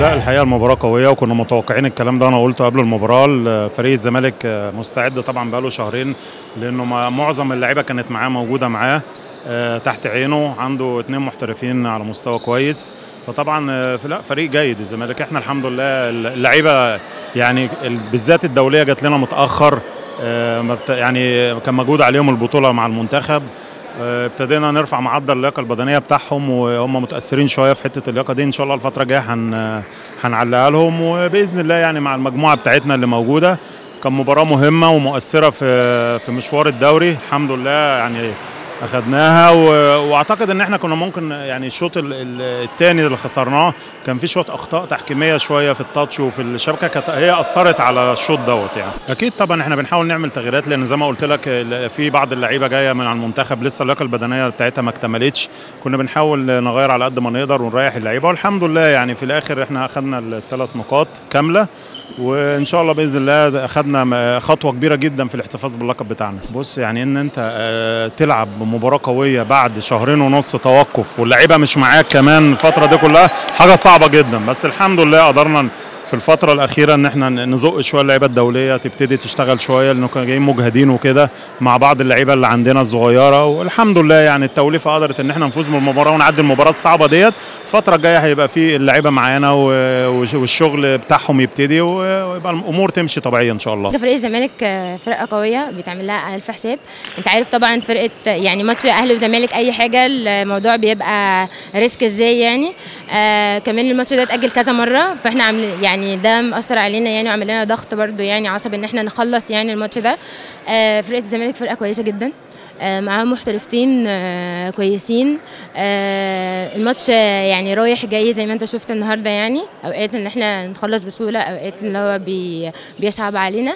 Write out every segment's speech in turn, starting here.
لا الحقيقة المباراة قوية وكنا متوقعين الكلام ده. أنا قلته قبل المباراة فريق الزمالك مستعد طبعا بقاله شهرين لأنه معظم اللعيبة كانت معاه موجودة معاه تحت عينه عنده اثنين محترفين على مستوى كويس. فطبعا لا فريق جيد الزمالك. إحنا الحمد لله اللعيبة يعني بالذات الدولية جات لنا متأخر يعني كان مجهود عليهم البطولة مع المنتخب. ابتدينا نرفع معدل اللياقة البدنية بتاعهم وهم متأثرين شوية في حتة اللياقة دي. إن شاء الله الفترة الجاية هن هنعلقها لهم. وبإذن الله يعني مع المجموعة بتاعتنا اللي موجودة كان مباراة مهمة ومؤثرة في في مشوار الدوري. الحمد لله يعني اخذناها وأعتقد إن إحنا كنا ممكن يعني الشوط الثاني اللي خسرناه كان في شوية أخطاء تحكيمية شوية في التاتش وفي الشبكة كانت هي أثرت على الشوط دوت يعني. أكيد طبعا إحنا بنحاول نعمل تغييرات لأن زي ما قلت لك في بعض اللعيبة جاية من على المنتخب لسه اللياقة البدنية بتاعتها ما اكتملتش. كنا بنحاول نغير على قد ما نقدر ونريح اللعيبة والحمد لله يعني في الآخر إحنا اخذنا الثلاث نقاط كاملة. وإن شاء الله بإذن الله اخذنا خطوة كبيرة جدا في الاحتفاظ باللقب بتاعنا. بص يعني إن أنت تلعب مباراة قوية بعد شهرين ونص توقف واللعيبة مش معاك كمان الفترة دي كلها حاجة صعبة جدا. بس الحمد لله قدرنا في الفترة الأخيرة إن إحنا نزق شوية اللعيبة الدولية تبتدي تشتغل شوية لأنه كانوا جايين مجهدين وكده مع بعض اللعيبة اللي عندنا الصغيرة. والحمد لله يعني التوليفة قدرت إن إحنا نفوز بالمباراة ونعدي المباراة الصعبة ديت. الفترة الجاية هيبقى في اللعيبة معانا والشغل بتاعهم يبتدي ويبقى الأمور تمشي طبيعية إن شاء الله. فريق الزمالك فرقة قوية بيتعمل لها ألف حساب، أنت عارف طبعا فرقة يعني ماتش أهلي وزمالك أي حاجة الموضوع بيبقى ريسك إزاي يعني. آه كمان الماتش ده اتأجل كذا مرة فإحنا عاملين يعني يعني ده مأثر علينا يعني وعمل لنا ضغط برده يعني عصب إن إحنا نخلص يعني الماتش ده. آه فرقة الزمالك فرقة كويسة جدا. آه معاهم محترفين آه كويسين. الماتش يعني رايح جاي زي ما أنت شفت النهارده يعني. أوقات إن إحنا نخلص بسهولة أوقات اللي هو بي بيصعب علينا.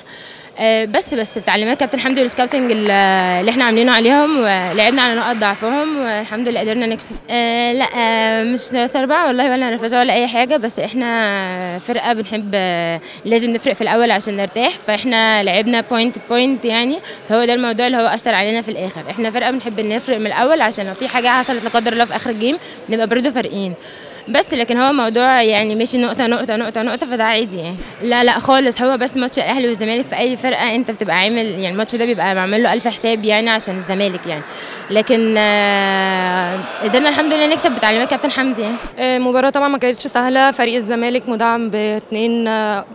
بس بس بتعليمات كابتن حمدي وال scouting اللي إحنا عاملينه عليهم ولعبنا على نقط ضعفهم والحمد لله قدرنا نكسب. آه لا آه مش سربعه والله ولا نرفزه ولا أي حاجة بس إحنا فرقة بنحب آه لازم نفرق في الأول عشان نرتاح فاحنا لعبنا point point يعني فهو ده الموضوع اللي هو أثر علينا في الآخر. إحنا فرقة بنحب نفرق من الأول عشان لو في حاجة حصلت لا قدر الله في آخر الجيم نبقى برضه فارقين. بس لكن هو موضوع يعني ماشي نقطة نقطة نقطة نقطة فده عادي يعني. لا لا خالص. هو بس ماتش الأهلي والزمالك في أي فرقة أنت بتبقى عامل يعني الماتش ده بيبقى معمول له ألف حساب يعني عشان الزمالك يعني. لكن آه قدرنا الحمد لله نكسب بتعليمات كابتن حمدي يعني. المباراة طبعا ما كانتش سهلة. فريق الزمالك مدعم باثنين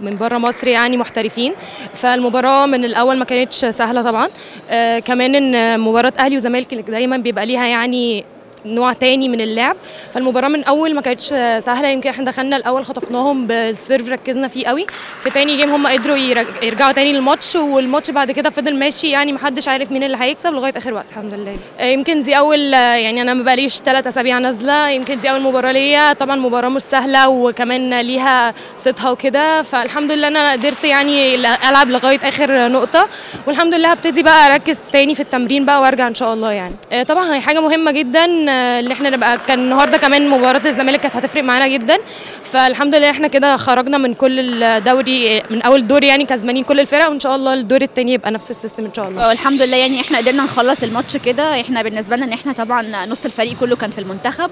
من بره مصر يعني محترفين. فالمباراة من الأول ما كانتش سهلة طبعا. آه كمان إن مباراة أهلي وزمالك دايما بيبقى ليها يعني نوع تاني من اللعب. فالمباراة من أول ما كانتش سهلة يمكن إحنا دخلنا الأول خطفناهم بال serve ركزنا فيه قوي. في تاني game هم قدروا يرجعوا تاني للماتش والماتش بعد كده فضل ماشي يعني محدش عارف مين اللي هيكسب لغاية آخر وقت. الحمد لله. يمكن دي أول يعني أنا ما بقاليش ثلاث أسابيع نازلة يمكن دي أول مباراة ليا. طبعا مباراة مش سهلة وكمان ليها صيتها وكده. فالحمد لله أنا قدرت يعني ألعب لغاية آخر نقطة. والحمد لله هبتدي بقى أركز تاني في التمرين بقى وأرجع إن شاء الله يعني. طبعا هي حاجة مهمة جدا ان إحنا نبقى كان النهارده كمان مباراة الزمالك كانت هتفرق معانا جدا. فالحمد لله إحنا كده خرجنا من كل الدوري من أول دور يعني كسبانين كل الفرق وإن شاء الله الدور الثاني يبقى نفس ال system إن شاء الله. والحمد لله يعني إحنا قدرنا نخلص الماتش كده. إحنا بالنسبة لنا إن إحنا طبعا نص الفريق كله كان في المنتخب.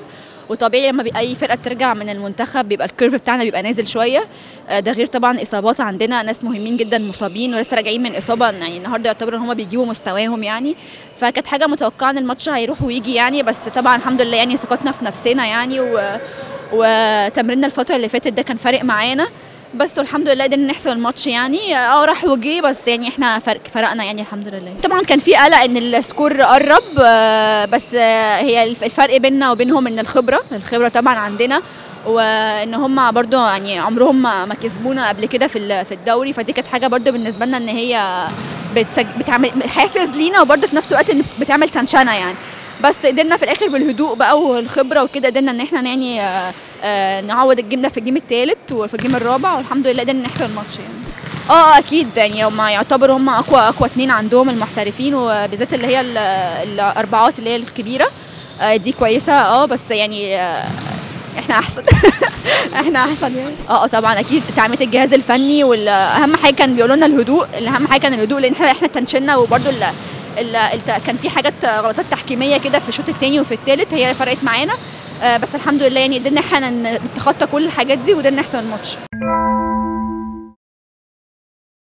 وطبيعي لما أي فرقة بترجع من المنتخب بيبقى ال curve بتاعنا بيبقى نازل شوية. ده غير طبعا إصابات عندنا ناس مهمين جدا مصابين ولسه راجعين من إصابة يعني النهارده يعتبر ان هم بيجيبوا مستواهم يعني. فكانت حاجة متوقعة إن الماتش هيروح ويجي يعني بس طبعا الحمد لله يعني ثقتنا في نفسنا يعني و... وتمريننا الفترة اللي فاتت ده كان فارق معانا. بس والحمد لله قدرنا نحسم الماتش يعني. آه راح وجي بس يعني إحنا فرق فرقنا يعني الحمد لله. طبعا كان في قلق إن السكور قرب بس هي الفرق بيننا وبينهم إن الخبرة الخبرة طبعا عندنا وإن هم برضو يعني عمرهم ما كسبونا قبل كده في في الدوري. فدي كانت حاجة برضو بالنسبة لنا إن هي بتعمل حافز لينا وبرضو في نفس الوقت بتعمل tension يعني. بس قدرنا في الآخر بالهدوء بقى والخبرة وكده قدرنا إن إحنا يعني آآ نعوض ال game ده في ال game الثالث وفي ال game الرابع والحمد لله قدرنا نحسم الماتش يعني. آه أكيد يعني هم يعتبروا هم أقوى أقوى اثنين عندهم المحترفين وبالذات اللي هي الأربعات اللي هي الكبيرة. آه دي كويسة آه بس يعني آه إحنا أحسن. إحنا أحسن يعني. آه طبعا أكيد تعمية الجهاز الفني والاهم حاجة كان بيقولوا لنا الهدوء الاهم حاجة كان الهدوء لأن إحنا إحنا تنشنا وبرده ال... ال... كان في حاجات غلطات تحكيمية كده في الشوط الثاني وفي الثالث هي فرقت معانا. آه، بس الحمد لله يعني قدرنا إحنا نتخطى كل الحاجات دي وقدرنا نحسم الماتش.